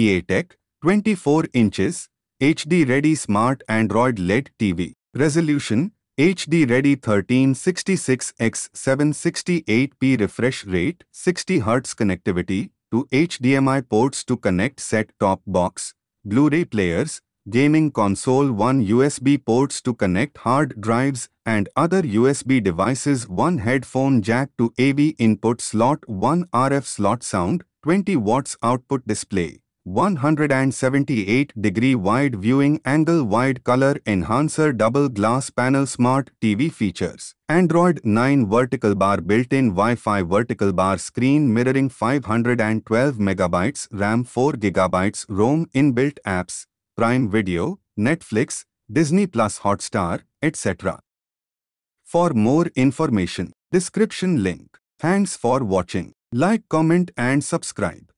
eAirtec, 24 inches, HD Ready Smart Android LED TV. Resolution, HD Ready 1366x 768p refresh rate, 60 Hz connectivity, to HDMI ports to connect set-top box, Blu-ray players, gaming console 1 USB ports to connect hard drives and other USB devices 1 headphone jack to AV input slot 1 RF slot sound 20 watts output display 178 degree wide viewing angle wide color enhancer double glass panel smart TV features Android 9 vertical bar built-in Wi-Fi vertical bar screen mirroring 512 megabytes RAM 4 gigabytes ROM inbuilt apps Prime Video, Netflix, Disney Plus Hotstar, etc. For more information, description link. Thanks for watching. Like, comment and subscribe.